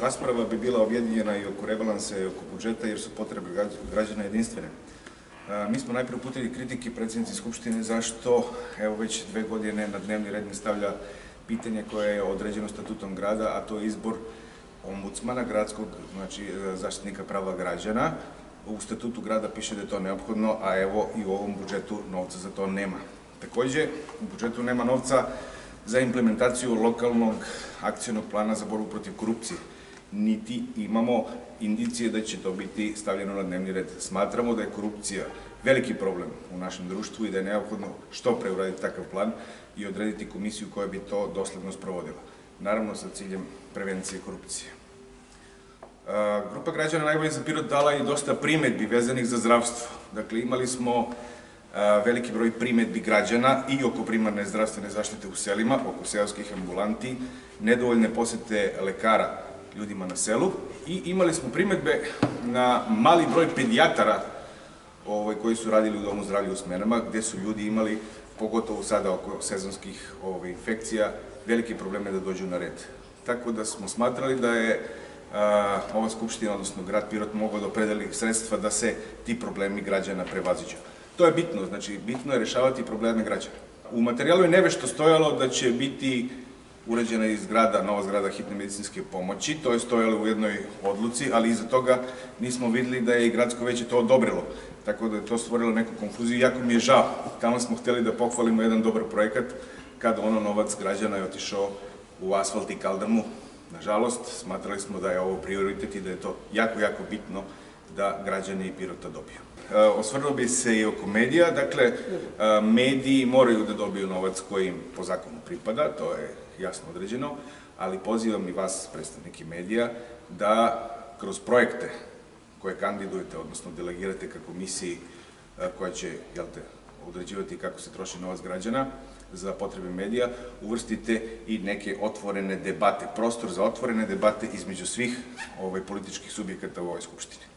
rasprava bi bila objedinjena i oko rebalansa i oko budžeta jer su potrebe građana jedinstvene. Mi smo najprije uputili kritike predsjednici Skupštine zašto evo već dve godine na dnevni red ne stavlja pitanje koje je određeno statutom grada, a to je izbor ombudsmana gradskog, znači zaštitnika prava građana. U statutu grada piše da je to neophodno, a evo i u ovom budžetu novca za to nema. Takođe, u budžetu nema novca za implementaciju lokalnog akcijnog plana za borbu protiv korupcije. Niti imamo indicije da će to biti stavljeno na dnevni red. Smatramo da je korupcija veliki problem u našem društvu i da je neophodno što pre uraditi takav plan i odrediti komisiju koja bi to dosledno sprovodila. Naravno sa ciljem prevencije korupcije. Grupa građana Najbolji za Pirot dala i dosta primetbi vezanih za zdravstvo. Dakle, imali smo veliki broj primetbi građana i oko primarne zdravstvene zaštite u selima, oko seoskih ambulanti, nedovoljne posete lekara ljudima na selu i imali smo primetbe na mali broj pedijatara ovaj, koji su radili u Domu zdravlja u smenama, gde su ljudi imali, pogotovo sada oko sezonskih ovaj, infekcija, velike probleme da dođu na red. Tako da smo smatrali da je ova skupština, odnosno grad Pirot, mogao da opredeli sredstva da se ti problemi građana prevaziđu. To je bitno, znači bitno je rešavati probleme građana. U materijalu je nevešto stojalo da će biti urađena iz zgrada, nova zgrada hitne medicinske pomoći, to je stojalo u jednoj odluci, ali iza toga nismo videli da je i gradsko veće to odobrilo, tako da je to stvorilo neku konfuziju, jako mi je žao. Tamo smo hteli da pohvalimo jedan dobar projekat, kada ono novac građana je otišao u asfalt i kaldamu. Nažalost, smatrali smo da je ovo prioritet i da je to jako, jako bitno da građani Pirota dobiju. E, osvrnuo bi se i oko medija, dakle, e, mediji moraju da dobiju novac koji im po zakonu pripada, to je jasno određeno, ali pozivam i vas, predstavniki medija, da kroz projekte koje kandidujete, odnosno delegirate ka komisiji e, koja će, jel te, određivati kako se troši novac građana za potrebe medija, uvrstite i neke otvorene debate, prostor za otvorene debate između svih ovaj, političkih subjekata u ovoj Skupštini.